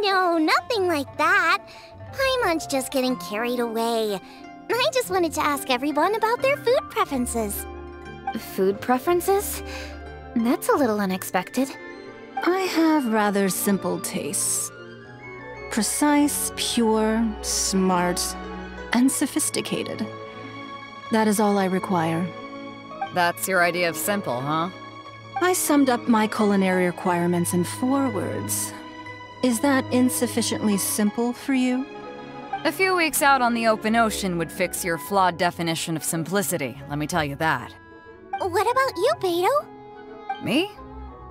no, nothing like that. Paimon's just getting carried away. I just wanted to ask everyone about their food preferences. Food preferences? That's a little unexpected. I have rather simple tastes. Precise, pure, smart, and sophisticated. That is all I require. That's your idea of simple, huh? I summed up my culinary requirements in four words. Is that insufficiently simple for you? A few weeks out on the open ocean would fix your flawed definition of simplicity, let me tell you that. What about you, Beidou? Me?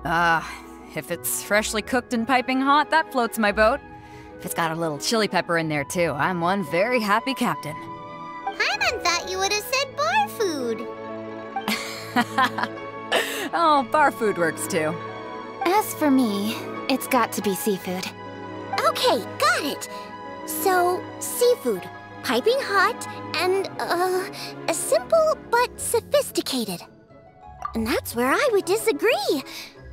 Ah, uh, if it's freshly cooked and piping hot, that floats my boat. If it's got a little chili pepper in there too, I'm one very happy captain. Paimon thought you would have said bar food. oh, bar food works too. As for me, it's got to be seafood. Okay, got it. So, seafood, piping hot, and, uh, simple but sophisticated. And that's where I would disagree.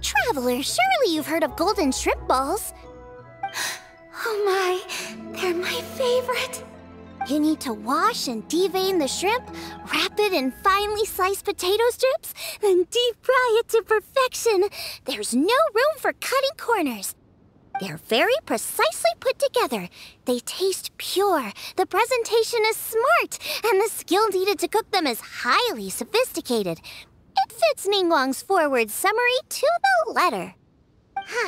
Traveler, surely you've heard of golden shrimp balls. Oh my, they're my favorite. You need to wash and devein the shrimp, wrap it in finely sliced potato strips, then deep fry it to perfection. There's no room for cutting corners. They're very precisely put together. They taste pure, the presentation is smart, and the skill needed to cook them is highly sophisticated. It fits Ningguang's forward summary to the letter. Huh.